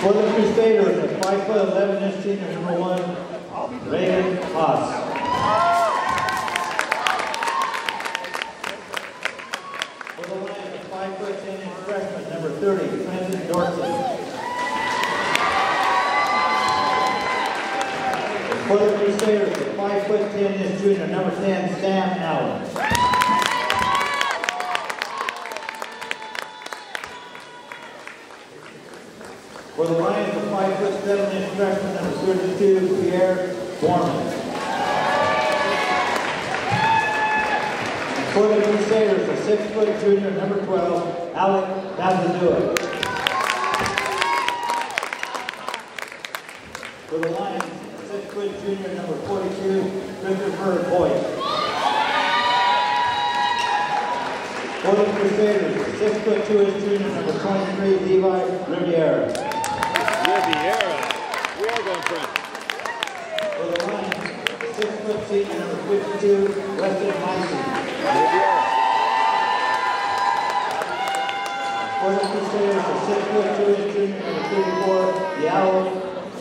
For the Crusaders, at 5 foot 11 inch senior number one, Reagan Haas. For the Lions, at 5 foot 10 inch freshman number 30, Francis Dorsey. For the Crusaders, at 5 foot 10 inch junior number 10, Sam Allen. For the Lions, a five foot seven inch freshman, number thirty-two, Pierre Gorman. For the Crusaders, a six foot junior, number twelve, Alec Bazadua. For the Lions, a six foot junior, number forty-two, Christopher Boyd. For the Crusaders, a six foot two inch junior, number twenty-three, Levi Riviera. Riviera. We are going. For the six foot senior, number fifty-two, Weston Meissen. Riviera. For the Crusaders, a six foot two inch number thirty-four, the Owl,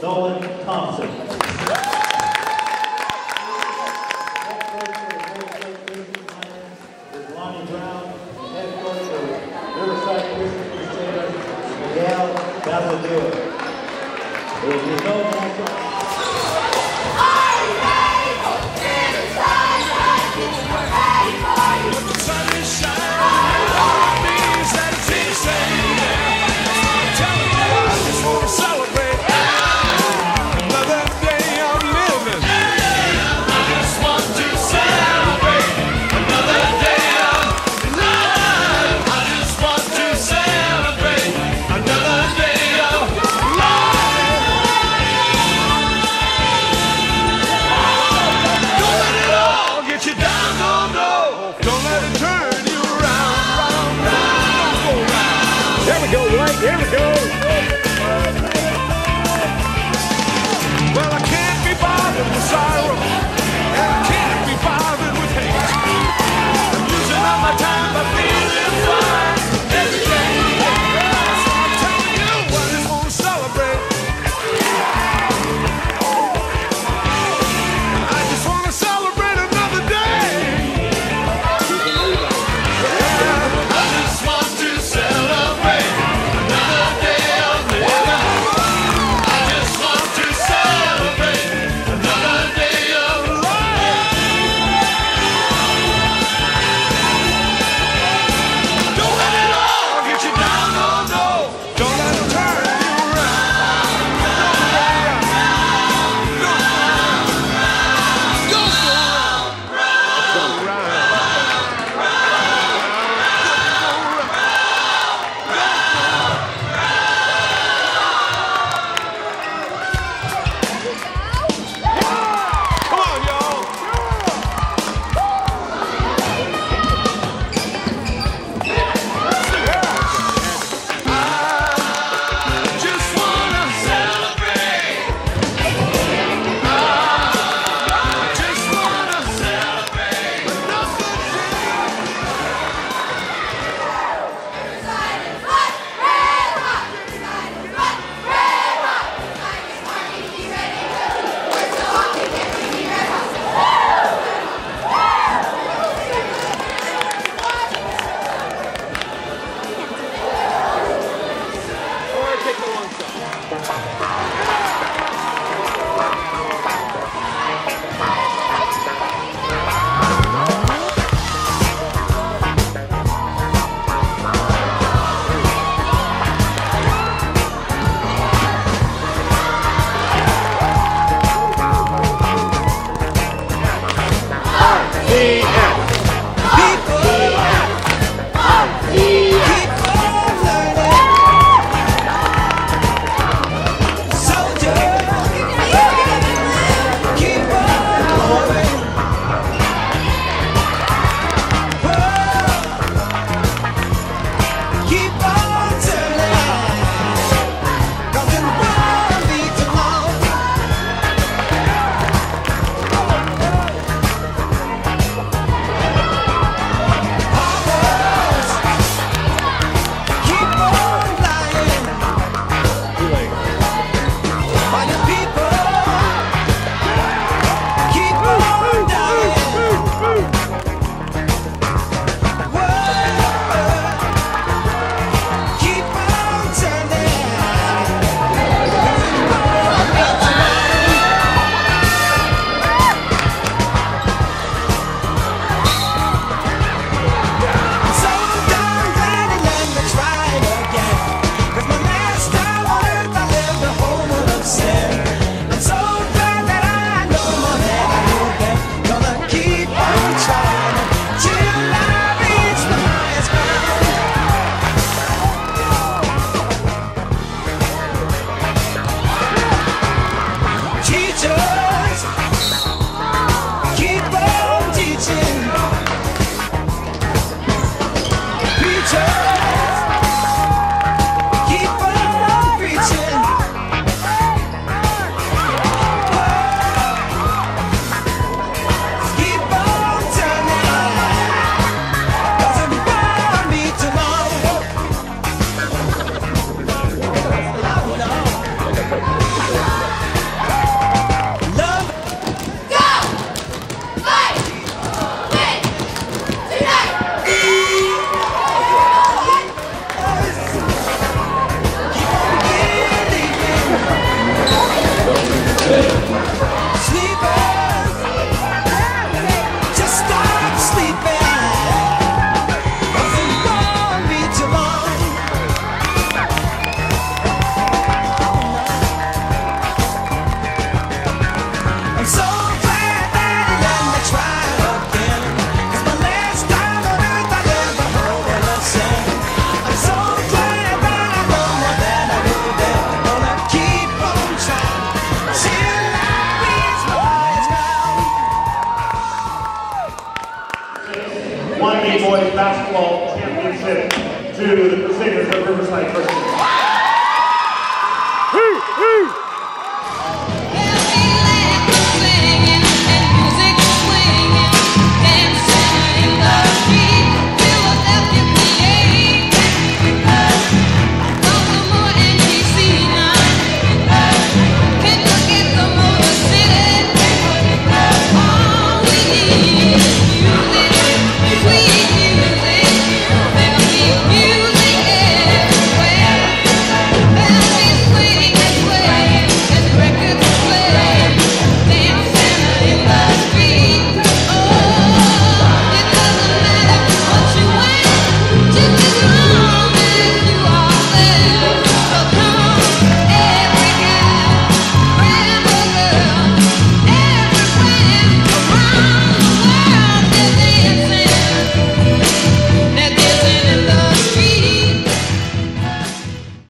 Nolan Thompson. The Riverside Christian Crusaders, Miguel. Então, 1B Boys Basketball Championship to the Crusaders of Riverside Christian.